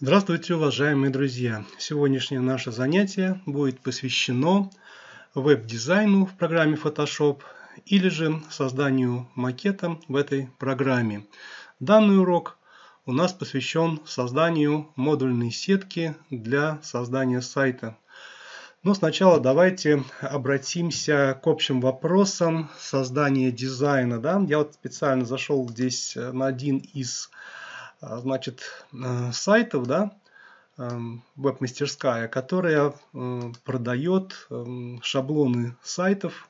Здравствуйте, уважаемые друзья! Сегодняшнее наше занятие будет посвящено веб-дизайну в программе Photoshop или же созданию макета в этой программе. Данный урок у нас посвящен созданию модульной сетки для создания сайта. Но сначала давайте обратимся к общим вопросам создания дизайна. Да? Я вот специально зашел здесь на один из а, значит, э, сайтов, да, эм, веб-мастерская, которая э, продает эм, шаблоны сайтов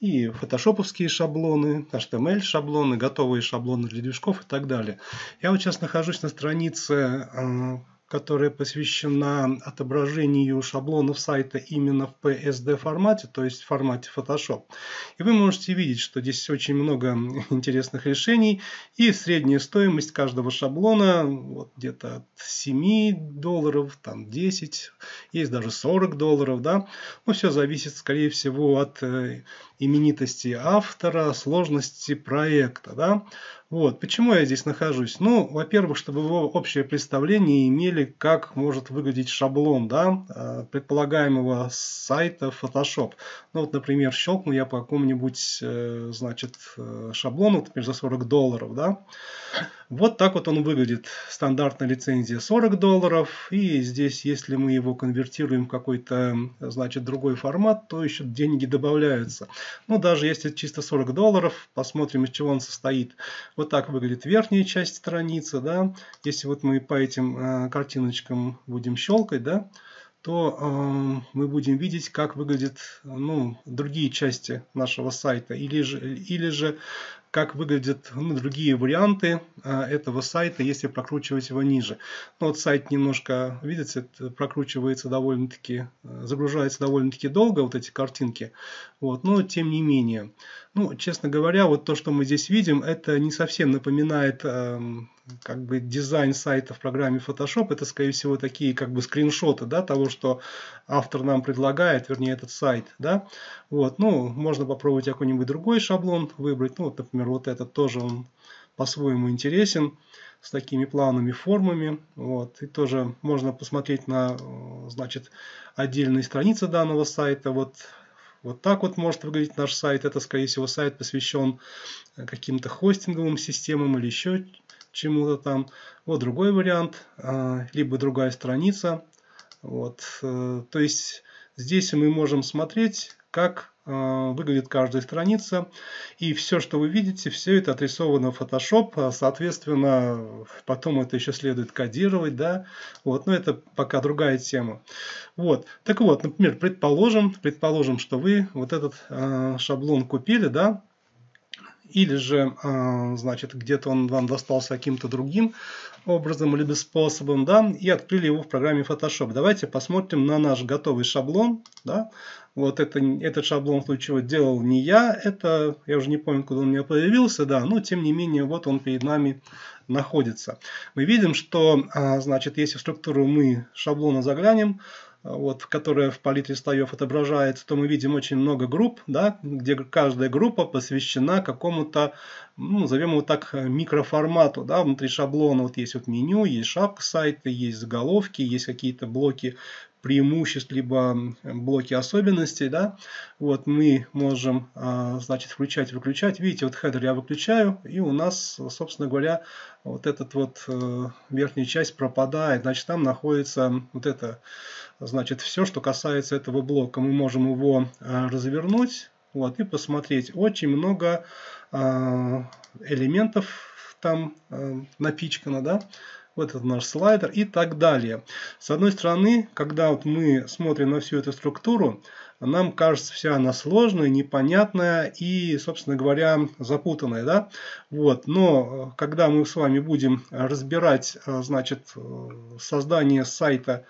и фотошоповские шаблоны, HTML шаблоны, готовые шаблоны для движков и так далее. Я вот сейчас нахожусь на странице э, которая посвящена отображению шаблонов сайта именно в PSD формате, то есть в формате Photoshop. И вы можете видеть, что здесь очень много интересных решений и средняя стоимость каждого шаблона вот где-то от 7 долларов, там 10, есть даже 40 долларов, да. Но все зависит, скорее всего, от э, именитости автора, сложности проекта, да. Вот, почему я здесь нахожусь? Ну, во-первых, чтобы вы общее представление имели, как может выглядеть шаблон, да, э, предполагаемого сайта Photoshop. Ну, вот, например, щелкну я по какому-нибудь, э, значит, э, шаблону, например, за 40 долларов, да. Вот так вот он выглядит. Стандартная лицензия 40 долларов. И здесь, если мы его конвертируем в какой-то, значит, другой формат, то еще деньги добавляются. Ну, даже если чисто 40 долларов, посмотрим, из чего он состоит. Вот так выглядит верхняя часть страницы, да. Если вот мы по этим э, картиночкам будем щелкать, да, то э, мы будем видеть, как выглядят ну, другие части нашего сайта. Или же, или же как выглядят ну, другие варианты а, этого сайта, если прокручивать его ниже. Ну, вот сайт немножко, видите, прокручивается довольно-таки, э, загружается довольно-таки долго, вот эти картинки. Вот, но тем не менее. Ну, честно говоря, вот то, что мы здесь видим, это не совсем напоминает э, как бы дизайн сайта в программе Photoshop. Это, скорее всего, такие как бы скриншоты да, того, что автор нам предлагает, вернее, этот сайт. Да? Вот, ну, можно попробовать какой-нибудь другой шаблон выбрать. Ну, вот, например, вот этот тоже он по-своему интересен, с такими плавными формами. Вот. И тоже можно посмотреть на значит, отдельные страницы данного сайта. Вот, вот так вот может выглядеть наш сайт. Это, скорее всего, сайт посвящен каким-то хостинговым системам или еще чему-то там. Вот другой вариант, а, либо другая страница. Вот. Э, то есть здесь мы можем смотреть, как Э, выглядит каждая страница. И все, что вы видите, все это отрисовано в Photoshop. А, соответственно, потом это еще следует кодировать. Да? Вот, но это пока другая тема. Вот. Так вот, например, предположим, предположим, что вы вот этот э, шаблон купили, да, или же, э, значит, где-то он вам достался каким-то другим образом либо способом, да, и открыли его в программе Photoshop. Давайте посмотрим на наш готовый шаблон, да, вот это, этот шаблон, в случае вот делал не я, это, я уже не помню, куда он у меня появился, да, но тем не менее, вот он перед нами находится. Мы видим, что, а, значит, если в структуру мы шаблона заглянем, вот, которая в палитре слоев отображается, то мы видим очень много групп, да, где каждая группа посвящена какому-то, ну, назовем его так, микроформату. Да, внутри шаблона вот есть вот меню, есть шапка сайта, есть заголовки, есть какие-то блоки преимуществ, либо блоки особенностей, да, вот мы можем, а, значит, включать, выключать. Видите, вот хедер я выключаю, и у нас, собственно говоря, вот этот вот э, верхняя часть пропадает. Значит, там находится вот это, значит, все, что касается этого блока. Мы можем его а, развернуть, вот, и посмотреть. Очень много а, элементов там напичкано, да, вот этот наш слайдер и так далее. С одной стороны, когда вот мы смотрим на всю эту структуру, нам кажется вся она сложная, непонятная и, собственно говоря, запутанная. Да? Вот. Но э, когда мы с вами будем разбирать э, значит, э, создание сайта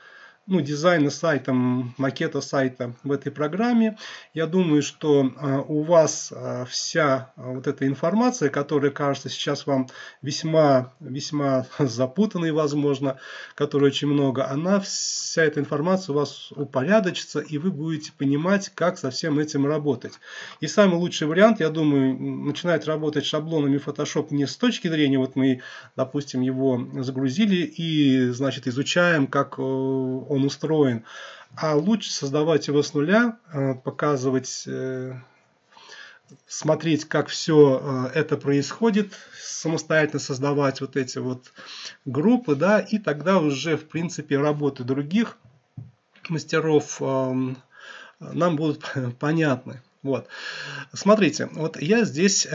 ну, дизайна сайта, макета сайта в этой программе. Я думаю, что а, у вас а, вся вот эта информация, которая кажется сейчас вам весьма, весьма запутанной, возможно, которой очень много, она, вся эта информация у вас упорядочится, и вы будете понимать, как со всем этим работать. И самый лучший вариант, я думаю, начинать работать шаблонами Photoshop не с точки зрения, вот мы, допустим, его загрузили и, значит, изучаем, как э, он устроен, а лучше создавать его с нуля, э, показывать, э, смотреть, как все э, это происходит, самостоятельно создавать вот эти вот группы, да, и тогда уже, в принципе, работы других мастеров эм, нам будут понятны. Вот. Смотрите, вот я здесь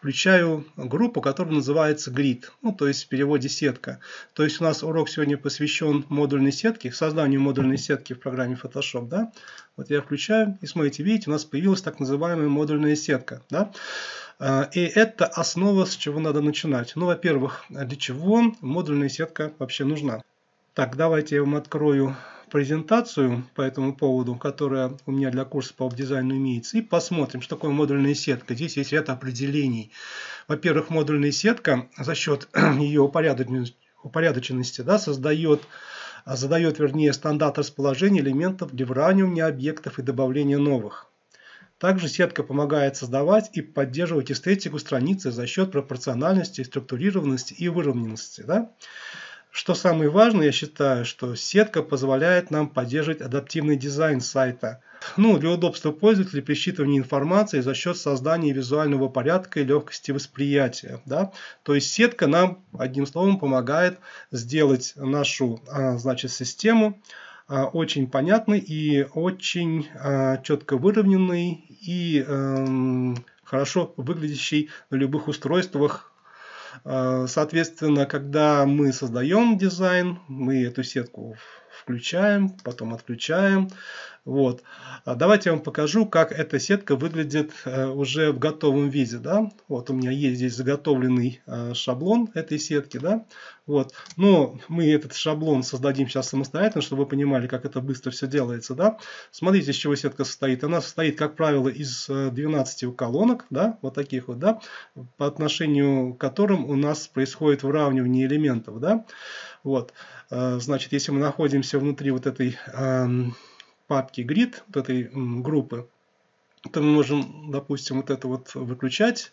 включаю группу, которая называется grid, ну, то есть в переводе сетка. То есть у нас урок сегодня посвящен модульной сетке, созданию модульной сетки в программе Photoshop. Да? Вот я включаю, и смотрите, видите, у нас появилась так называемая модульная сетка. Да? А, и это основа, с чего надо начинать. Ну, во-первых, для чего модульная сетка вообще нужна? Так, давайте я вам открою презентацию по этому поводу, которая у меня для курса по дизайну имеется, и посмотрим, что такое модульная сетка. Здесь есть ряд определений. Во-первых, модульная сетка за счет ее упорядоченности да, создает задает, вернее, стандарт расположения элементов для выравнивания объектов и добавления новых. Также сетка помогает создавать и поддерживать эстетику страницы за счет пропорциональности, структурированности и выровненности. Да? Что самое важное, я считаю, что сетка позволяет нам поддерживать адаптивный дизайн сайта. Ну, для удобства пользователя при считывании информации за счет создания визуального порядка и легкости восприятия. Да? То есть сетка нам, одним словом, помогает сделать нашу а, значит, систему а, очень понятной и очень а, четко выровненной и эм, хорошо выглядящей на любых устройствах соответственно, когда мы создаем дизайн, мы эту сетку включаем, потом отключаем. Вот. А давайте я вам покажу, как эта сетка выглядит э, уже в готовом виде. Да? Вот у меня есть здесь заготовленный э, шаблон этой сетки. Да? Вот. Но мы этот шаблон создадим сейчас самостоятельно, чтобы вы понимали, как это быстро все делается. Да? Смотрите, из чего сетка состоит. Она состоит, как правило, из 12 э, колонок, да? вот таких вот, да? по отношению к которым у нас происходит выравнивание элементов. Да? Вот. Значит, если мы находимся внутри вот этой эм, папки grid, вот этой группы, то мы можем, допустим, вот это вот выключать,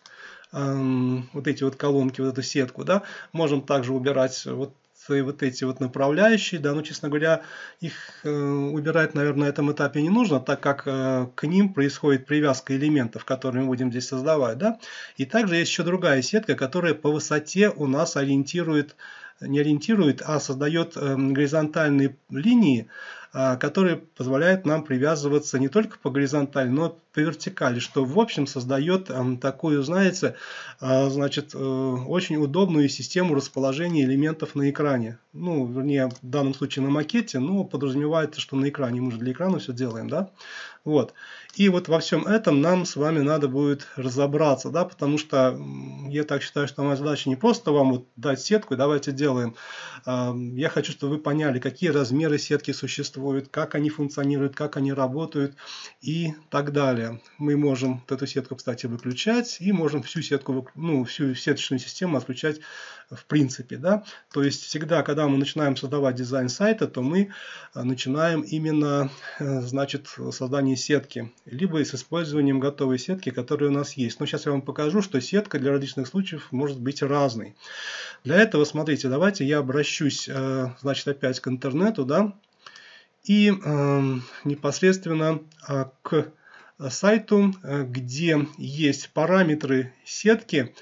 вот эти вот колонки, вот эту сетку, да, можем также убирать вот вот эти вот направляющие, да, ну, честно говоря, их э, убирать, наверное, на этом этапе не нужно, так как э, к ним происходит привязка элементов, которые мы будем здесь создавать, да. И также есть еще другая сетка, которая по высоте у нас ориентирует, не ориентирует, а создает э, горизонтальные линии, а, который позволяет нам привязываться не только по горизонтали, но и по вертикали, что в общем создает такую, знаете, а, значит, э, очень удобную систему расположения элементов на экране. Ну, вернее, в данном случае на макете, но подразумевается, что на экране, мы же для экрана все делаем, да? Вот. И вот во всем этом нам с вами надо будет разобраться, да, потому что я так считаю, что моя задача не просто вам вот дать сетку давайте делаем. Я хочу, чтобы вы поняли, какие размеры сетки существуют, как они функционируют, как они работают и так далее. Мы можем вот эту сетку, кстати, выключать и можем всю сетку, ну, всю сеточную систему отключать в принципе, да. То есть всегда, когда мы начинаем создавать дизайн сайта, то мы начинаем именно, э, значит, создание сетки либо с использованием готовой сетки, которая у нас есть. Но сейчас я вам покажу, что сетка для различных случаев может быть разной. Для этого, смотрите, давайте я обращусь, э, значит, опять к интернету, да, и э, непосредственно э, к сайту, где есть параметры сетки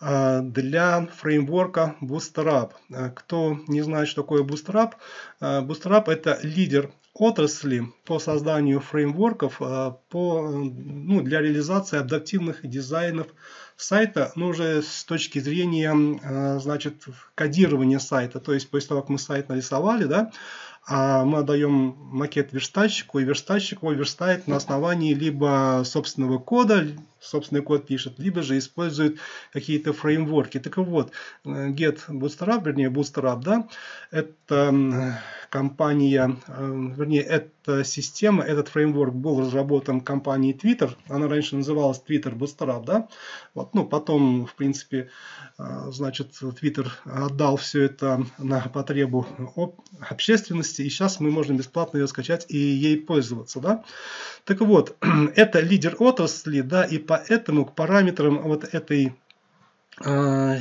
для фреймворка Bootstrap. Кто не знает, что такое Bootstrap, Bootstrap это лидер отрасли по созданию фреймворков э, по, ну, для реализации адаптивных дизайнов сайта, ну, уже с точки зрения э, значит, кодирования сайта. То есть после того, как мы сайт нарисовали, да, а мы отдаем макет верстальщику, и верстальщик его верстает на основании либо собственного кода, собственный код пишет, либо же использует какие-то фреймворки. Так вот, Get Bootstrap, вернее Bootstrap, да, это компания, вернее, эта система, этот фреймворк был разработан компанией Twitter. Она раньше называлась Twitter Bootstrap, да. Вот, ну, потом, в принципе, значит, Twitter отдал все это на потребу общественности, и сейчас мы можем бесплатно ее скачать и ей пользоваться, да. Так вот, это лидер отрасли, да, и поэтому к параметрам вот этой э,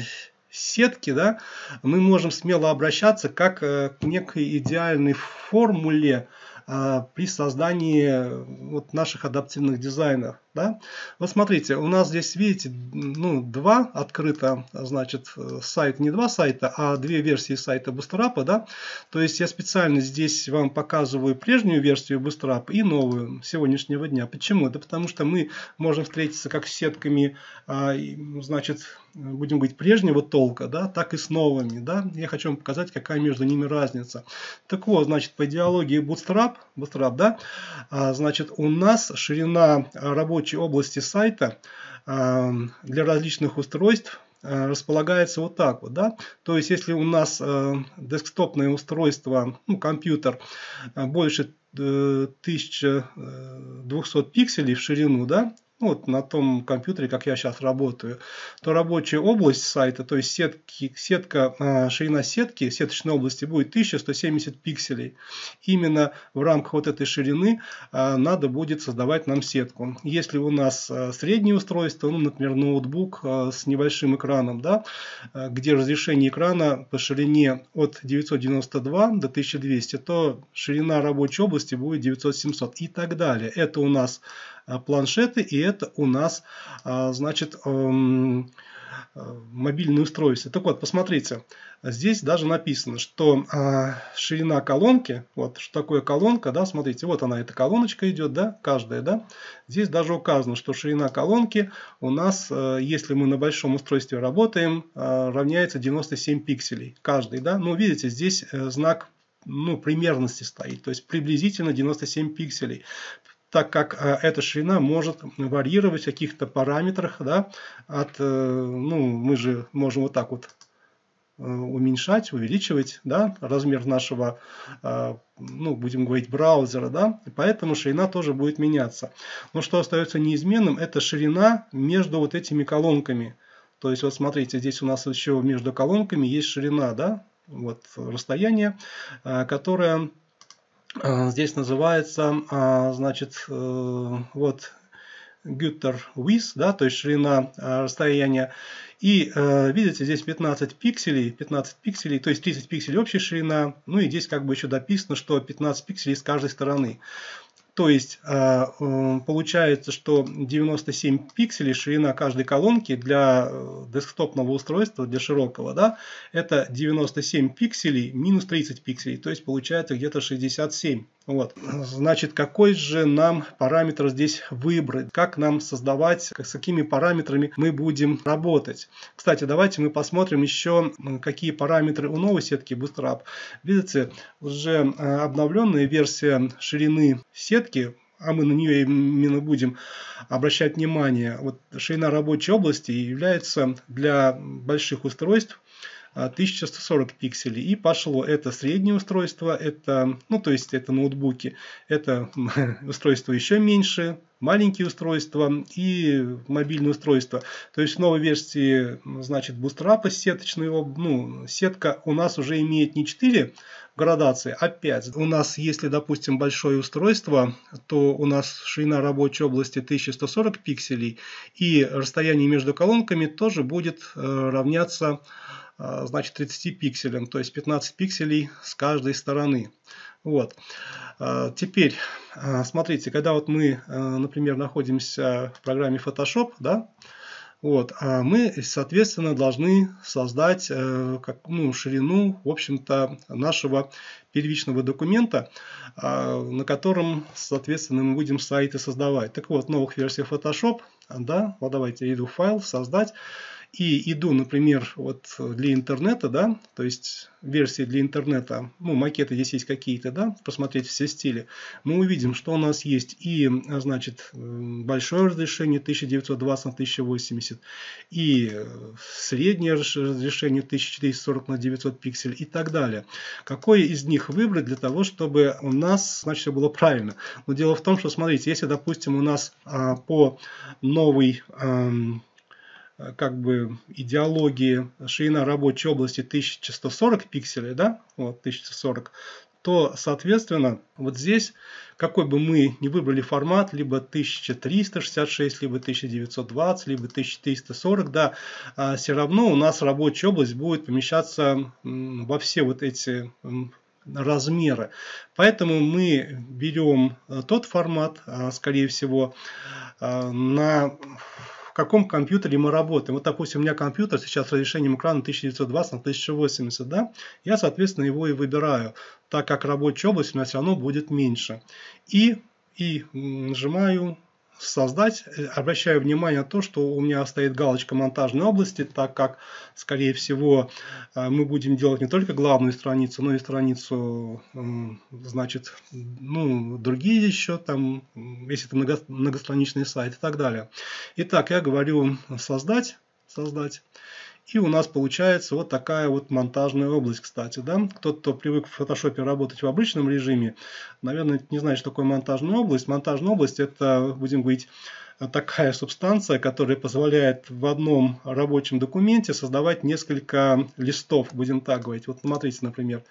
сетки, да, мы можем смело обращаться как э, к некой идеальной формуле э, при создании вот наших адаптивных дизайнов. Да? Вот смотрите, у нас здесь, видите, ну, два открыто, значит, сайт, не два сайта, а две версии сайта Bootstrap, да? То есть я специально здесь вам показываю прежнюю версию Bootstrap и новую сегодняшнего дня. Почему? Да потому что мы можем встретиться как с сетками, а, значит, будем говорить, прежнего толка, да, так и с новыми, да. Я хочу вам показать, какая между ними разница. Так вот, значит, по идеологии Bootstrap, Bootstrap, да, а, значит, у нас ширина рабочей рабочей области сайта а, для различных устройств а, располагается вот так вот, да. То есть, если у нас а, десктопное устройство, ну, компьютер больше 1200 э, пикселей в ширину, да, ну, вот на том компьютере, как я сейчас работаю, то рабочая область сайта, то есть сетки, сетка, а, ширина сетки, сеточной области будет 1170 пикселей. Именно в рамках вот этой ширины а, надо будет создавать нам сетку. Если у нас а, среднее устройство, ну, например, ноутбук с небольшим экраном, да, где разрешение экрана по ширине от 992 до 1200, то ширина рабочей области будет 900-700 и так далее. Это у нас планшеты, и это у нас, э, значит, эм, э, мобильные устройства. Так вот, посмотрите, здесь даже написано, что ширина колонки, вот что такое колонка, да, смотрите, вот она, эта колоночка идет, да, каждая, да, здесь даже указано, что ширина колонки у нас, если мы на большом устройстве работаем, равняется 97 пикселей, каждый, да, ну, видите, здесь знак ну, примерности стоит, то есть приблизительно 97 пикселей так как э, эта ширина может варьировать в каких-то параметрах, да, от, э, ну, мы же можем вот так вот э, уменьшать, увеличивать, да, размер нашего, ну, будем говорить, браузера, да, и поэтому ширина тоже будет меняться. Но что остается неизменным, это ширина между вот этими колонками. То есть, вот смотрите, здесь у нас еще между колонками есть ширина, да, вот расстояние, которое здесь называется, а, значит, э, вот Gutter width, да, то есть ширина а, расстояния. И э, видите, здесь 15 пикселей, 15 пикселей, то есть 30 пикселей общая ширина. Ну и здесь как бы еще дописано, что 15 пикселей с каждой стороны. То есть э, получается, что 97 пикселей ширина каждой колонки для э, десктопного устройства, для широкого, да, это 97 пикселей минус 30 пикселей, то есть получается где-то 67. Вот. Значит, какой же нам параметр здесь выбрать? Как нам создавать, с какими параметрами мы будем работать? Кстати, давайте мы посмотрим еще, какие параметры у новой сетки Bootstrap. Видите, уже э, обновленная версия ширины сетки а мы на нее именно будем обращать внимание. Вот ширина рабочей области является для больших устройств 1140 пикселей. И пошло это среднее устройство, это, ну то есть это ноутбуки, это устройство еще меньше, маленькие устройства и мобильные устройства. То есть в новой версии, значит, Bootstrap сеточной, ну, сетка у нас уже имеет не 4 градации, а 5. У нас, если, допустим, большое устройство, то у нас ширина рабочей области 1140 пикселей, и расстояние между колонками тоже будет э, равняться а, значит 30 пикселям, то есть 15 пикселей с каждой стороны. Вот. А, теперь, а, смотрите, когда вот мы, например, находимся в программе Photoshop, да, вот, мы, соответственно, должны создать э, как, ну, ширину, в общем-то, нашего первичного документа, на котором, соответственно, мы будем сайты создавать. Так вот, в новых версиях Photoshop, да, вот давайте иду в файл, создать. И иду, например, вот для интернета, да, то есть версии для интернета, ну, макеты здесь есть какие-то, да, посмотреть все стили, мы увидим, что у нас есть и, значит, большое разрешение 1920 на 1080, и среднее разрешение 1440 на 900 пикселей и так далее. Какое из них выбрать для того, чтобы у нас, значит, все было правильно? Но дело в том, что, смотрите, если, допустим, у нас а, по новой а, как бы идеологии ширина рабочей области 1140 пикселей, да, вот 1140, то, соответственно, вот здесь, какой бы мы ни выбрали формат, либо 1366, либо 1920, либо 1340, да, а все равно у нас рабочая область будет помещаться во все вот эти размеры. Поэтому мы берем э, тот формат, а, скорее всего, а, на в каком компьютере мы работаем. Вот, допустим, у меня компьютер сейчас с разрешением экрана 1920 на 1080, да, я, соответственно, его и выбираю, так как рабочая область у меня все равно будет меньше. И, и нажимаю создать. Э, обращаю внимание на то, что у меня стоит галочка монтажной области, так как, скорее всего, э, мы будем делать не только главную страницу, но и страницу, значит, ну, другие еще, там, если это многостраничный сайт и так далее. Итак, я говорю создать, создать. И у нас получается вот такая вот монтажная область, кстати. Да? Кто-то, кто привык в фотошопе работать в обычном режиме, наверное, не знает, что такое монтажная область. Монтажная область это, будем говорить, такая субстанция, которая позволяет в одном рабочем документе создавать несколько листов, будем так говорить. Вот смотрите, например,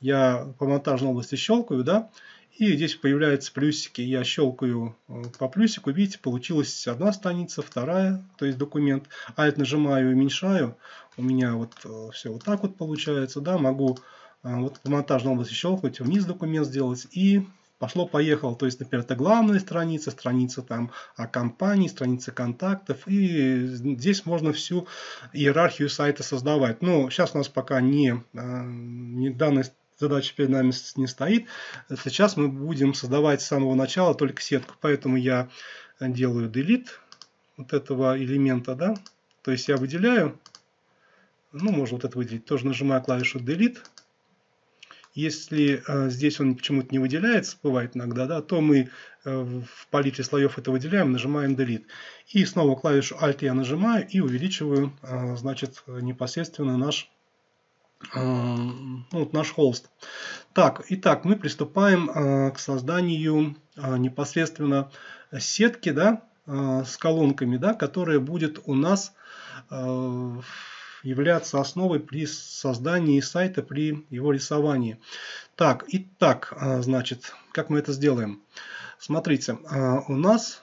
я по монтажной области щелкаю, да, и здесь появляются плюсики. Я щелкаю э, по плюсику. Видите, получилась одна страница, вторая, то есть документ. А это нажимаю и уменьшаю. У меня вот э, все вот так вот получается. Да, могу э, вот в монтажной области щелкнуть, вниз документ сделать. И пошло-поехало. То есть, например, это главная страница, страница там о компании, страница контактов. И здесь можно всю иерархию сайта создавать. Но сейчас у нас пока не, не данная задача перед нами не стоит. Сейчас мы будем создавать с самого начала только сетку, поэтому я делаю delete вот этого элемента, да, то есть я выделяю, ну, можно вот это выделить, тоже нажимаю клавишу delete. Если э, здесь он почему-то не выделяется, бывает иногда, да, то мы э, в палитре слоев это выделяем, нажимаем Delete. И снова клавишу Alt я нажимаю и увеличиваю, э, значит, непосредственно наш ну, вот наш холст. Так, итак, мы приступаем э, к созданию э, непосредственно сетки, да, э, с колонками, да, которая будет у нас являться основой при создании сайта, при его рисовании. Так, итак, значит, как мы это сделаем? Смотрите, у нас,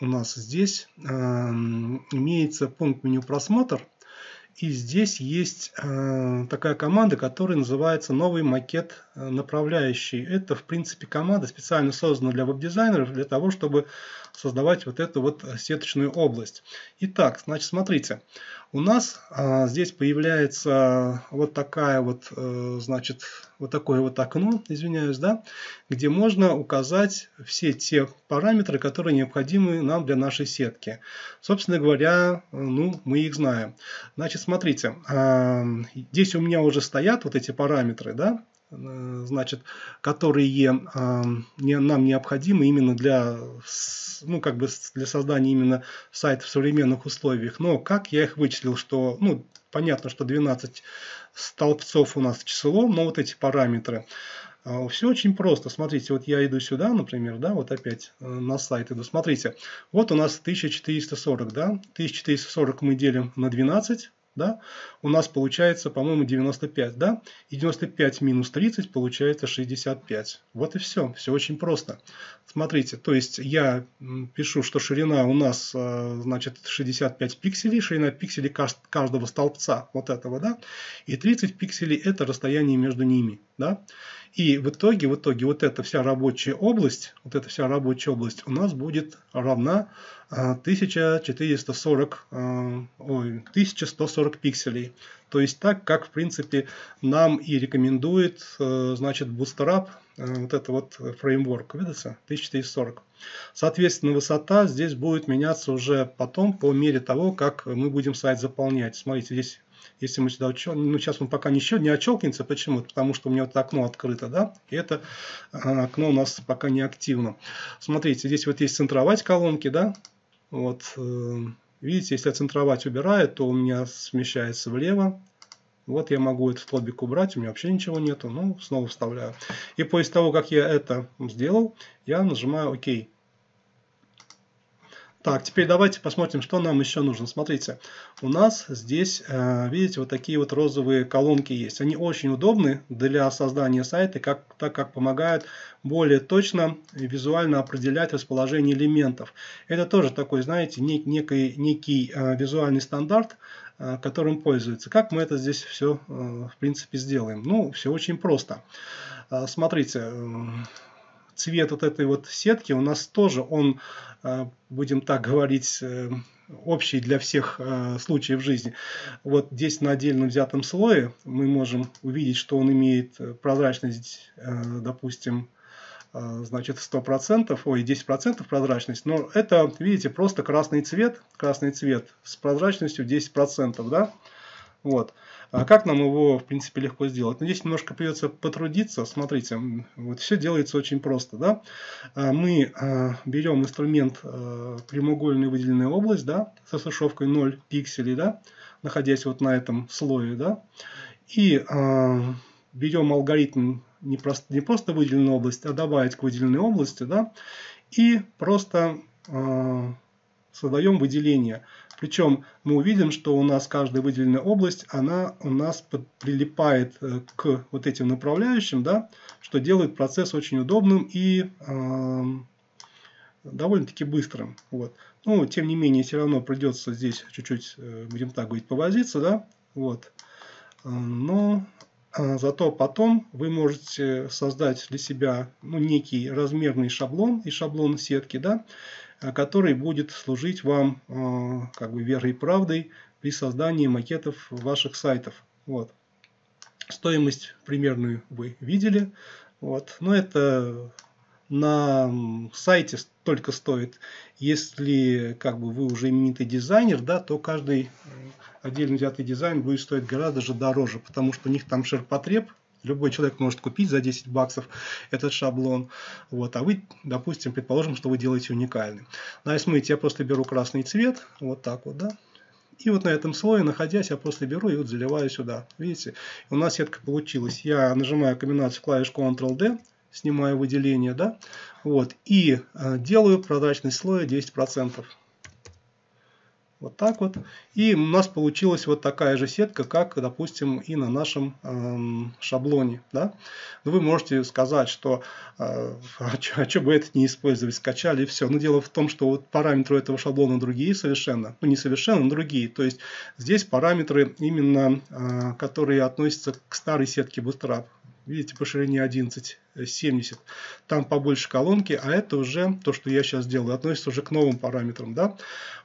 у нас здесь имеется пункт меню просмотр – и здесь есть э, такая команда, которая называется новый макет направляющий. Это, в принципе, команда специально создана для веб-дизайнеров, для того, чтобы создавать вот эту вот сеточную область. Итак, значит, смотрите, у нас а, здесь появляется вот такая вот, а, значит, вот такое вот окно, извиняюсь, да, где можно указать все те параметры, которые необходимы нам для нашей сетки. Собственно говоря, ну, мы их знаем. Значит, смотрите, а, здесь у меня уже стоят вот эти параметры, да, значит, которые а, нам необходимы именно для, ну, как бы для создания именно сайта в современных условиях. Но как я их вычислил, что, ну, понятно, что 12 столбцов у нас число, но вот эти параметры, а, все очень просто. Смотрите, вот я иду сюда, например, да, вот опять э, на сайт иду. Смотрите, вот у нас 1440, да, 1440 мы делим на 12, да, у нас получается, по-моему, 95, да, и 95 минус 30 получается 65. Вот и все, все очень просто. Смотрите, то есть я пишу, что ширина у нас, э, значит, 65 пикселей, ширина пикселей каждого столбца, вот этого, да, и 30 пикселей это расстояние между ними, да. И в итоге, в итоге вот эта вся рабочая область, вот эта вся рабочая область у нас будет равна 1440, ой, 1140 пикселей. То есть так, как в принципе нам и рекомендует, значит, Bootstrap, вот это вот фреймворк, видите, 1440. Соответственно, высота здесь будет меняться уже потом по мере того, как мы будем сайт заполнять. Смотрите, здесь если мы сюда, ну сейчас мы пока ничего не отщелкнется, почему? Потому что у меня вот окно открыто, да, и это а, окно у нас пока не активно. Смотрите, здесь вот есть центровать колонки, да, вот, э, видите, если я центровать убираю, то у меня смещается влево, вот я могу этот столбик убрать, у меня вообще ничего нету, ну, снова вставляю. И после того, как я это сделал, я нажимаю ОК. Так, теперь давайте посмотрим, что нам еще нужно. Смотрите, у нас здесь, э, видите, вот такие вот розовые колонки есть. Они очень удобны для создания сайта, как, так как помогают более точно визуально определять расположение элементов. Это тоже такой, знаете, нек, некий, некий э, визуальный стандарт, э, которым пользуются. Как мы это здесь все, в принципе, сделаем? Ну, все очень просто. Смотрите, цвет вот этой вот сетки у нас тоже, он, э, будем так говорить, э, общий для всех э, случаев жизни. Вот здесь на отдельно взятом слое мы можем увидеть, что он имеет прозрачность, допустим, значит 100%, ой, 10% прозрачность, но это, видите, просто красный цвет, красный цвет с прозрачностью 10%, да, вот. А как нам его, в принципе, легко сделать? Ну, здесь немножко придется потрудиться. Смотрите, вот все делается очень просто. Да? А мы а, берем инструмент а, прямоугольная выделенная область да, со сушевкой 0 пикселей, да, находясь вот на этом слое. Да, и берем алгоритм не просто, не просто выделенную область, а добавить к выделенной области, да, и просто создаем выделение. Причем мы увидим, что у нас каждая выделенная область, она у нас прилипает э, к вот этим направляющим, да, что делает процесс очень удобным и э, довольно-таки быстрым. Вот. Но, тем не менее, все равно придется здесь чуть-чуть, э, будем так говорить, повозиться. Да? Вот. Э, но Зато потом вы можете создать для себя ну, некий размерный шаблон и шаблон сетки, да, который будет служить вам э, как бы верой и правдой при создании макетов ваших сайтов. Вот. Стоимость примерную вы видели. Вот. Но это на сайте только стоит. Если как бы вы уже именитый дизайнер, да, то каждый э, отдельно взятый дизайн будет стоить гораздо же дороже, потому что у них там ширпотреб Любой человек может купить за 10 баксов этот шаблон. Вот, а вы, допустим, предположим, что вы делаете уникальный. На Ice я просто беру красный цвет, вот так вот, да. И вот на этом слое, находясь, я просто беру и вот заливаю сюда. Видите, у нас сетка получилась. Я нажимаю комбинацию клавиш Ctrl-D, снимаю выделение, да, вот, и э, делаю прозрачность слоя 10%. Вот так вот. И у нас получилась вот такая же сетка, как, допустим, и на нашем эм, шаблоне. Да? Но вы можете сказать, что э, а что а бы это не использовать, скачали и все. Но дело в том, что вот параметры этого шаблона другие совершенно. Ну, не совершенно, но другие. То есть здесь параметры именно, э, которые относятся к старой сетке Bootstrap. Видите, по ширине 11 70. Там побольше колонки, а это уже то, что я сейчас делаю, относится уже к новым параметрам. Да?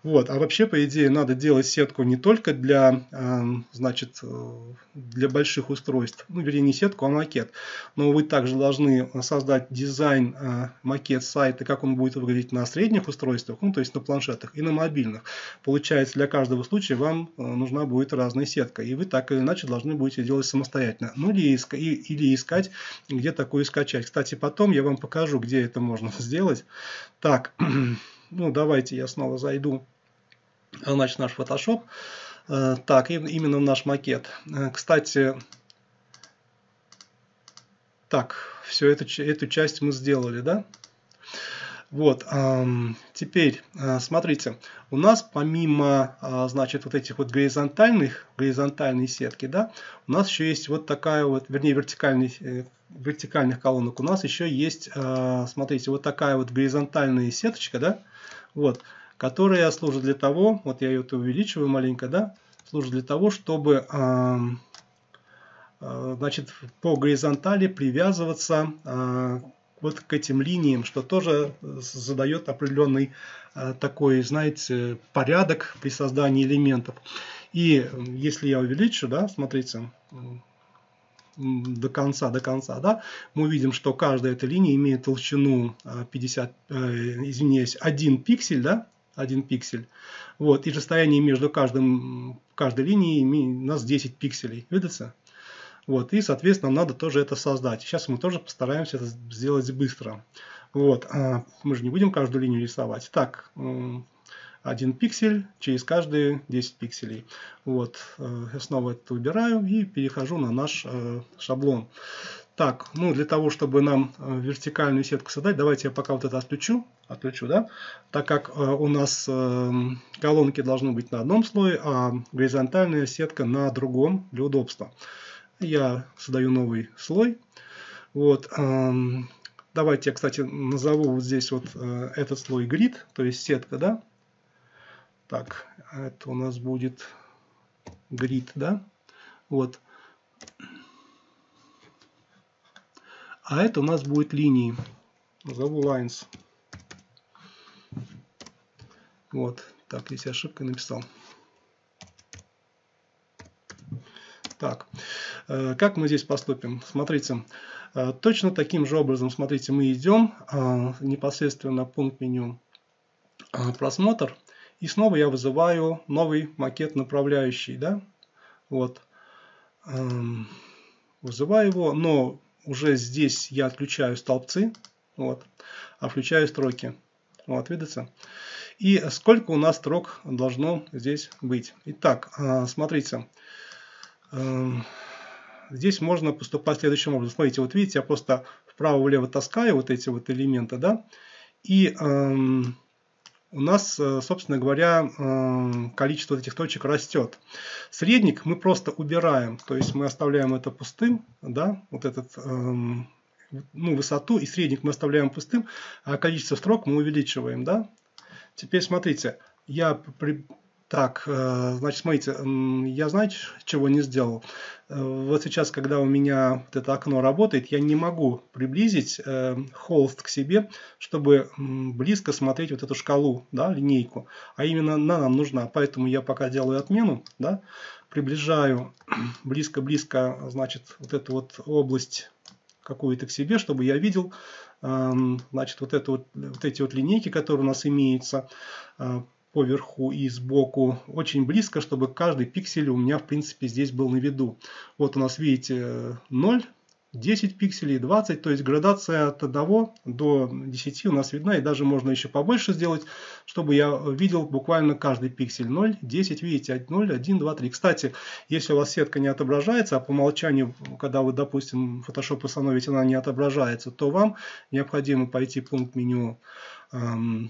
Вот. А вообще, по идее, надо делать сетку не только для, эм, значит, э, для больших устройств, ну, вернее, не сетку, а макет. Но вы также должны создать дизайн, э, макет сайта, как он будет выглядеть на средних устройствах, ну, то есть на планшетах и на мобильных. Получается, для каждого случая вам э, нужна будет разная сетка, и вы так или иначе должны будете делать самостоятельно. Ну, или, искать, где такое искать скачать. Кстати, потом я вам покажу, где это можно сделать. Так, ну давайте я снова зайду значит, наш Photoshop. Э, так, именно наш макет. Э, кстати, так, все эту, эту часть мы сделали, да? Вот, теперь, э, смотрите, у нас помимо, значит, вот этих вот горизонтальных, горизонтальной сетки, да, у нас еще есть вот такая вот, вернее, вертикальный вертикальных колонок. У нас еще есть, э, смотрите, вот такая вот горизонтальная сеточка, да, вот, которая служит для того, вот я ее увеличиваю маленько, да, служит для того, чтобы, э, э, значит, по горизонтали привязываться вот к этим линиям, что тоже задает определенный такой, знаете, порядок при создании элементов. И если я увеличу, да, смотрите, до конца, до конца, да, мы увидим, что каждая эта линия имеет толщину 50, э, извиняюсь, 1 пиксель, да, 1 пиксель. Вот, и расстояние между каждым, каждой линией у нас 10 пикселей. Видите? Вот, и, соответственно, надо тоже это создать. Сейчас мы тоже постараемся это сделать быстро. Вот, а мы же не будем каждую линию рисовать. Так, 1 пиксель через каждые 10 пикселей. Вот, э, я снова это убираю и перехожу на наш э, шаблон. Так, ну для того, чтобы нам э, вертикальную сетку создать, давайте я пока вот это отключу, отключу, да, так как у нас колонки должны быть на одном слое, а горизонтальная сетка на другом для удобства. Я создаю новый слой. Вот, давайте я, кстати, назову вот здесь вот этот слой grid, то есть сетка, да, так, это у нас будет grid, да? Вот. А это у нас будет линии. Назову lines. Вот. Так, здесь ошибка написал. Так, э, как мы здесь поступим? Смотрите, э, точно таким же образом, смотрите, мы идем э, непосредственно пункт меню просмотр. И снова я вызываю новый макет направляющий. Да? Вот. Эм, вызываю его, но уже здесь я отключаю столбцы, вот, а включаю строки. Вот, видите? И сколько у нас строк должно здесь быть. Итак, э, смотрите. Эм, здесь можно поступать следующим образом. Смотрите, вот видите, я просто вправо-влево таскаю вот эти вот элементы, да, и эм, у нас, э, собственно говоря, э, количество этих точек растет. Средник мы просто убираем, то есть мы оставляем это пустым, да, вот этот, эм, ну, высоту и средник мы оставляем пустым, а количество строк мы увеличиваем, да. Теперь смотрите, я так, э, значит, смотрите, я, знаете, чего не сделал? Э, вот сейчас, когда у меня вот это окно работает, я не могу приблизить э, холст к себе, чтобы близко смотреть вот эту шкалу, да, линейку. А именно она нам нужна, поэтому я пока делаю отмену, да, приближаю близко-близко, значит, вот эту вот область какую-то к себе, чтобы я видел, эм, значит, вот, это вот, вот эти вот линейки, которые у нас имеются, по верху и сбоку очень близко, чтобы каждый пиксель у меня в принципе здесь был на виду. Вот у нас видите 0, 10 пикселей, 20, то есть градация от 1 до 10 у нас видна, и даже можно еще побольше сделать, чтобы я видел буквально каждый пиксель. 0, 10, видите, 0, 1, 2, 3. Кстати, если у вас сетка не отображается, а по умолчанию, когда вы, допустим, Photoshop установите, она не отображается, то вам необходимо пойти в пункт меню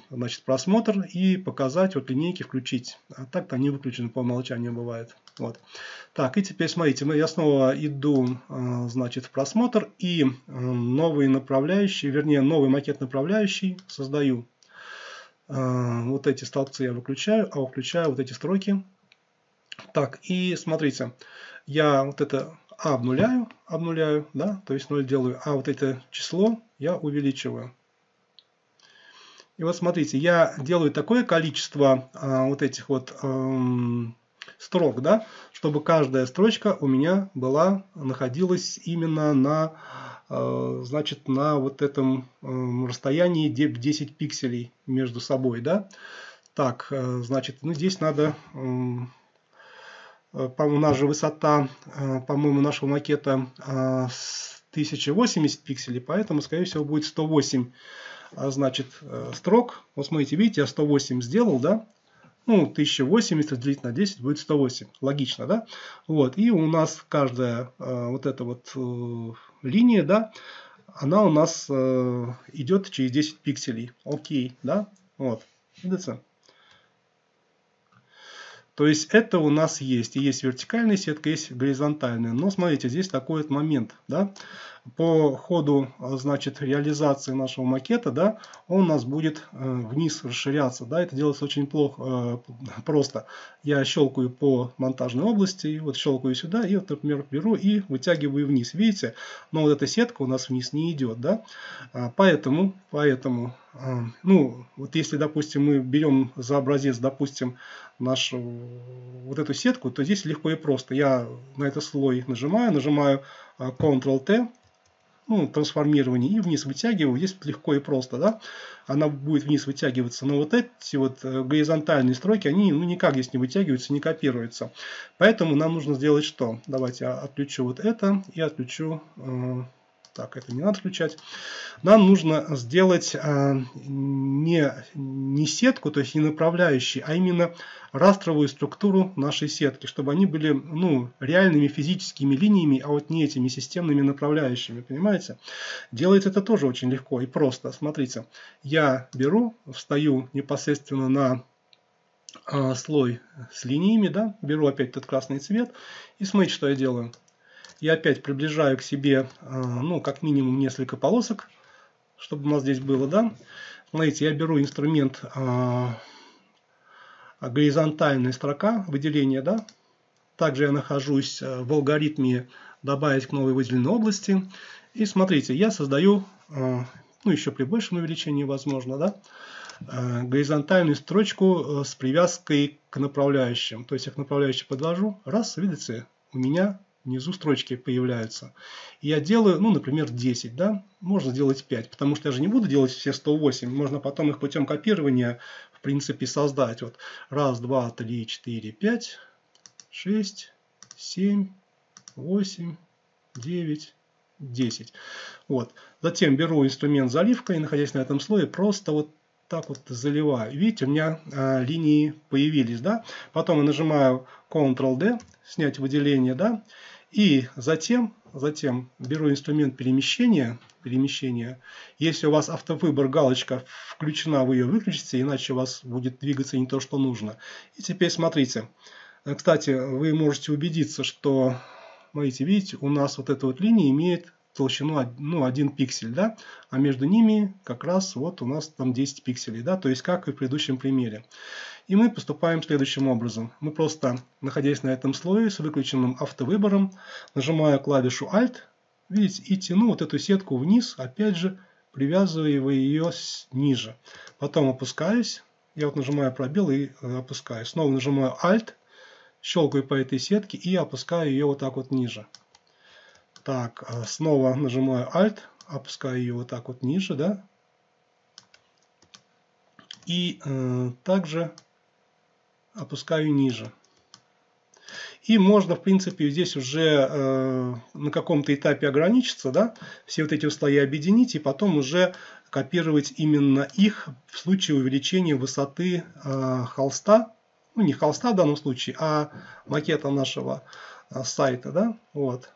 значит, просмотр и показать, вот линейки включить. А так-то они выключены по умолчанию бывает. Вот. Так, и теперь смотрите, я снова иду, а, значит, в просмотр и новый направляющий, вернее, новый макет направляющий создаю. А, вот эти столбцы я выключаю, а включаю вот эти строки. Так, и смотрите, я вот это а обнуляю, обнуляю, да, то есть 0 делаю, а вот это число я увеличиваю. И вот смотрите, я делаю такое количество а, вот этих вот эм, строк, да, чтобы каждая строчка у меня была, находилась именно на, э, значит, на вот этом э, расстоянии 10 пикселей между собой, да. Так, э, значит, ну здесь надо, эм, у нас же высота, по-моему, нашего макета э, 1080 пикселей, поэтому, скорее всего, будет 108 а, значит, строк. Вот смотрите, видите, я 108 сделал, да? Ну, 1080 разделить на 10 будет 108. Логично, да? Вот. И у нас каждая э, вот эта вот э, линия, да, она у нас идет через 10 пикселей. Окей, да? Вот. Видите? То есть это у нас есть. И есть вертикальная сетка, есть горизонтальная. Но смотрите, здесь такой вот момент. Да? По ходу значит, реализации нашего макета, да, он у нас будет э, вниз расширяться. Да? Это делается очень плохо, э, просто. Я щелкаю по монтажной области, вот щелкаю сюда, и вот, например, беру и вытягиваю вниз. Видите? Но вот эта сетка у нас вниз не идет. Да? А, поэтому, поэтому а, ну, вот если, допустим, мы берем за образец, допустим, нашу вот эту сетку, то здесь легко и просто. Я на этот слой нажимаю, нажимаю а, Ctrl-T, ну, трансформирование, и вниз вытягиваю. Здесь легко и просто, да, она будет вниз вытягиваться. Но вот эти вот э, горизонтальные строки, они ну, никак здесь не вытягиваются, не копируются. Поэтому нам нужно сделать что? Давайте я отключу вот это и отключу э, так, это не надо включать. Нам нужно сделать а, не, не сетку, то есть не направляющий, а именно растровую структуру нашей сетки, чтобы они были ну, реальными физическими линиями, а вот не этими системными направляющими, понимаете? Делается это тоже очень легко и просто. Смотрите, я беру, встаю непосредственно на а, слой с линиями, да, беру опять этот красный цвет и смотрите, что я делаю я опять приближаю к себе, а, ну, как минимум несколько полосок, чтобы у нас здесь было, да. Смотрите, я беру инструмент а, горизонтальная строка, выделение, да. Также я нахожусь а, в алгоритме добавить к новой выделенной области. И смотрите, я создаю, ну, еще при большем увеличении возможно, да, горизонтальную строчку с привязкой к направляющим. То есть я к направляющим подвожу, раз, видите, у меня внизу строчки появляются. Я делаю, ну, например, 10, да, можно сделать 5, потому что я же не буду делать все 108, можно потом их путем копирования, в принципе, создать. Вот раз, два, три, четыре, пять, шесть, семь, восемь, девять, 10. Вот. Затем беру инструмент заливка и, находясь на этом слое, просто вот так вот заливаю. Видите, у меня э, линии появились, да. Потом я нажимаю Ctrl-D, снять выделение, да. И затем, затем беру инструмент перемещения, перемещения. Если у вас автовыбор галочка включена, вы ее выключите, иначе у вас будет двигаться не то, что нужно. И теперь смотрите. Кстати, вы можете убедиться, что, смотрите, видите, у нас вот эта вот линия имеет толщину ну, 1 пиксель, да, а между ними как раз вот у нас там 10 пикселей, да, то есть как и в предыдущем примере. И мы поступаем следующим образом. Мы просто, находясь на этом слое с выключенным автовыбором, нажимаю клавишу Alt, видите, и тяну вот эту сетку вниз, опять же, привязывая ее ниже. Потом опускаюсь, я вот нажимаю пробел и э, опускаю. Снова нажимаю Alt, щелкаю по этой сетке и опускаю ее вот так вот ниже. Так, э, снова нажимаю Alt, опускаю ее вот так вот ниже, да. И э, также опускаю ниже. И можно, в принципе, здесь уже э, на каком-то этапе ограничиться, да, все вот эти слои объединить и потом уже копировать именно их в случае увеличения высоты э, холста, ну не холста в данном случае, а макета нашего э, сайта, да, вот.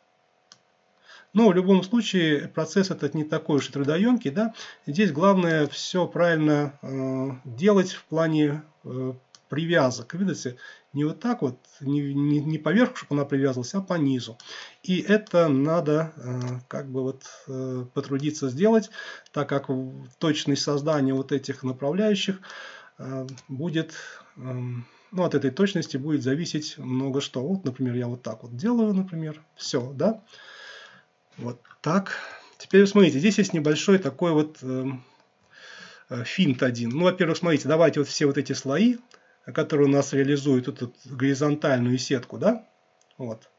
Но в любом случае процесс этот не такой уж и трудоемкий. Да? Здесь главное все правильно э, делать в плане э, привязок. Видите, не вот так вот, не, не, не поверх, чтобы она привязывалась, а по низу. И это надо э, как бы вот э, потрудиться сделать, так как точность создания вот этих направляющих э, будет... Э, ну, от этой точности будет зависеть много что. Вот, например, я вот так вот делаю, например, все, да. Вот так. Теперь смотрите, здесь есть небольшой такой вот э, э, финт один. Ну, во-первых, смотрите, давайте вот все вот эти слои, которые у нас реализуют эту горизонтальную сетку, да, вот,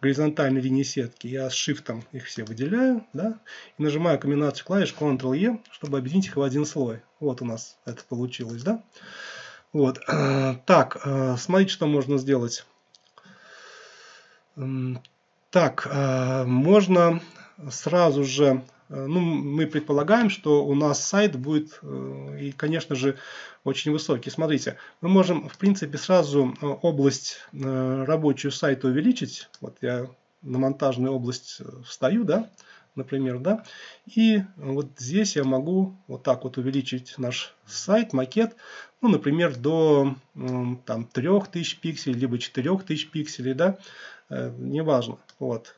горизонтальной линии сетки, я с shift их все выделяю, да, и нажимаю комбинацию клавиш Ctrl-E, чтобы объединить их в один слой. Вот у нас это получилось, да. Вот, так, э, смотрите, что можно сделать. Так, э, можно сразу же, ну, мы предполагаем, что у нас сайт будет, э, и, конечно же, очень высокий. Смотрите, мы можем, в принципе, сразу область рабочую сайта увеличить. Вот я на монтажную область встаю, да, например, да. И вот здесь я могу вот так вот увеличить наш сайт, макет, ну, например, до там 3000 пикселей, либо 4000 пикселей, да, э, неважно, вот.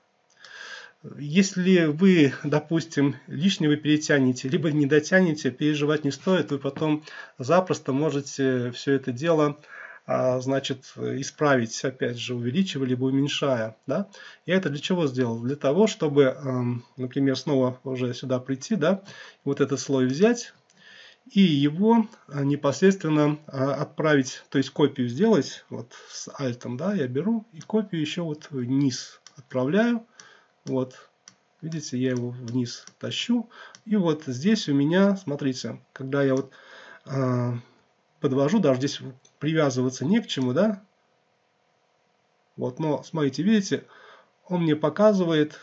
Если вы, допустим, лишнего перетянете, либо не дотянете, переживать не стоит, вы потом запросто можете все это дело а, значит, исправить, опять же, увеличивая либо уменьшая. Да? Я это для чего сделал? Для того, чтобы, эм, например, снова уже сюда прийти, да, вот этот слой взять и его э, непосредственно э, отправить, то есть копию сделать, вот с альтом, да, я беру и копию еще вот вниз отправляю, вот, видите, я его вниз тащу, и вот здесь у меня, смотрите, когда я вот э, подвожу, даже здесь привязываться не к чему, да? Вот, но смотрите, видите, он мне показывает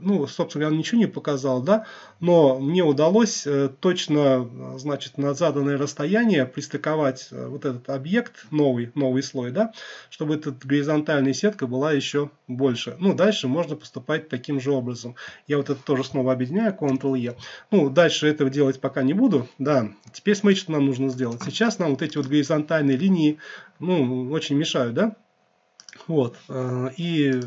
ну, собственно говоря, ничего не показал, да, но мне удалось э, точно, значит, на заданное расстояние пристыковать э, вот этот объект, новый, новый слой, да, чтобы эта горизонтальная сетка была еще больше. Ну, дальше можно поступать таким же образом. Я вот это тоже снова объединяю, Ctrl-E. Ну, дальше этого делать пока не буду, да. Теперь смотрите, что нам нужно сделать. Сейчас нам вот эти вот горизонтальные линии, ну, очень мешают, да. Вот, э, и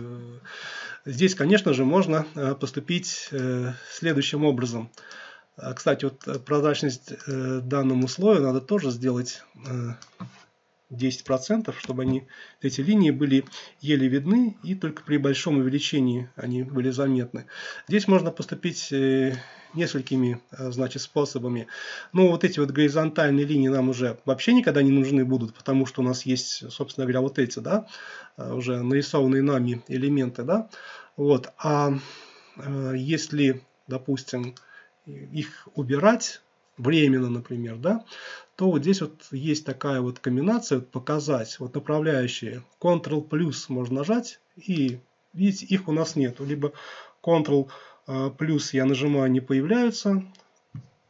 Здесь, конечно же, можно э, поступить э, следующим образом. А, кстати, вот прозрачность э, данному слою надо тоже сделать 10%, чтобы они, эти линии были еле видны и только при большом увеличении они были заметны. Здесь можно поступить несколькими значит, способами. Но вот эти вот горизонтальные линии нам уже вообще никогда не нужны будут, потому что у нас есть, собственно говоря, вот эти, да, уже нарисованные нами элементы, да. Вот. А э, если, допустим, их убирать временно, например, да, то вот здесь вот есть такая вот комбинация, вот показать, вот направляющие, Ctrl плюс можно нажать, и видите, их у нас нету, либо Ctrl э, плюс я нажимаю, не появляются.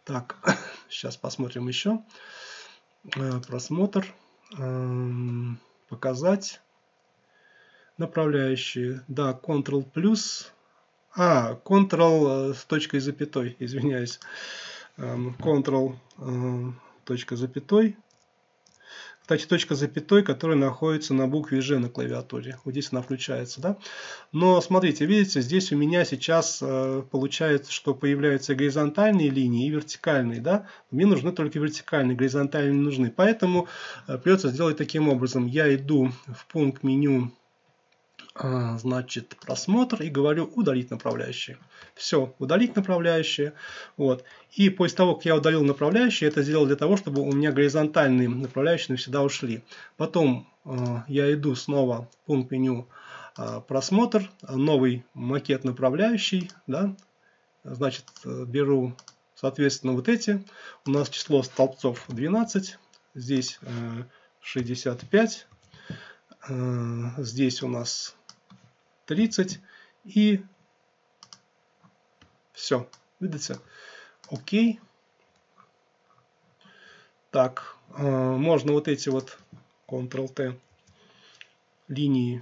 Так, сейчас посмотрим еще. Э, просмотр, эм, показать направляющие. Да, Ctrl плюс. А, Ctrl э, с точкой запятой, извиняюсь. Эм, Ctrl э, точка запятой. Кстати, точка запятой, которая находится на букве G на клавиатуре. Вот здесь она включается, да? Но смотрите, видите, здесь у меня сейчас э, получается, что появляются горизонтальные линии и вертикальные, да? Мне нужны только вертикальные, горизонтальные не нужны. Поэтому придется сделать таким образом. Я иду в пункт меню значит, просмотр и говорю удалить направляющие. Все, удалить направляющие. Вот. И после того, как я удалил направляющие, это сделал для того, чтобы у меня горизонтальные направляющие навсегда ушли. Потом э, я иду снова в пункт меню э, просмотр, новый макет направляющий. Да? Значит, беру, соответственно, вот эти. У нас число столбцов 12. Здесь э, 65. Э, здесь у нас 30 и все. Видите? Окей. Так, э, можно вот эти вот Ctrl-T линии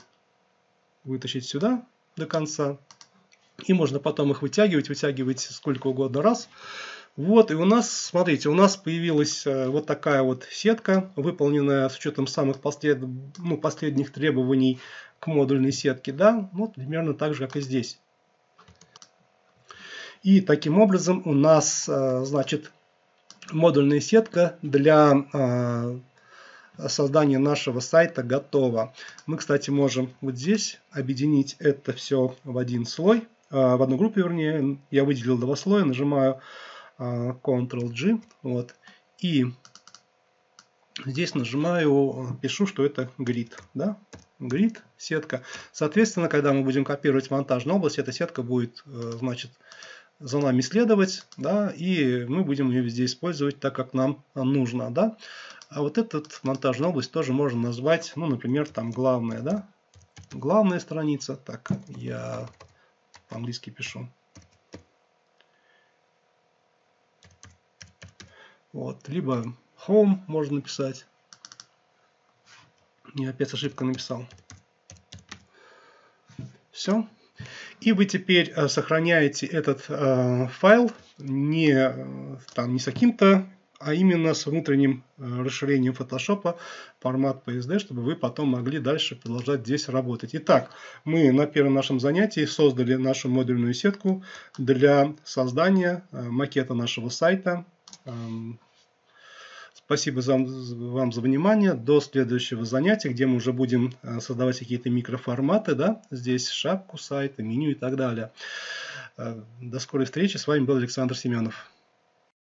вытащить сюда до конца. И можно потом их вытягивать, вытягивать сколько угодно раз. Вот, и у нас, смотрите, у нас появилась э, вот такая вот сетка, выполненная с учетом самых послед... ну, последних требований к модульной сетке, да, вот примерно так же, как и здесь. И таким образом у нас, э, значит, модульная сетка для э, создания нашего сайта готова. Мы, кстати, можем вот здесь объединить это все в один слой, в одну группу, вернее. Я выделил два слоя, нажимаю Ctrl-G. Вот. И здесь нажимаю, пишу, что это grid. Да? Grid, сетка. Соответственно, когда мы будем копировать монтажную область, эта сетка будет, э, значит, за нами следовать, да, и мы будем ее везде использовать так, как нам нужно, да. А вот этот монтажную область тоже можно назвать, ну, например, там главная, да, главная страница. Так, я по-английски пишу. Вот, либо home можно написать. Я опять ошибка написал. Все. И вы теперь сохраняете этот файл не, там, не с каким-то а именно с внутренним э, расширением Photoshop формат PSD, чтобы вы потом могли дальше продолжать здесь работать. Итак, мы на первом нашем занятии создали нашу модульную сетку для создания э, макета нашего сайта. Эм, спасибо вам за внимание. До следующего занятия, где мы уже будем э, создавать какие-то микроформаты. Да? Здесь шапку сайта, меню и так далее. До скорой встречи. С вами был Александр Семенов.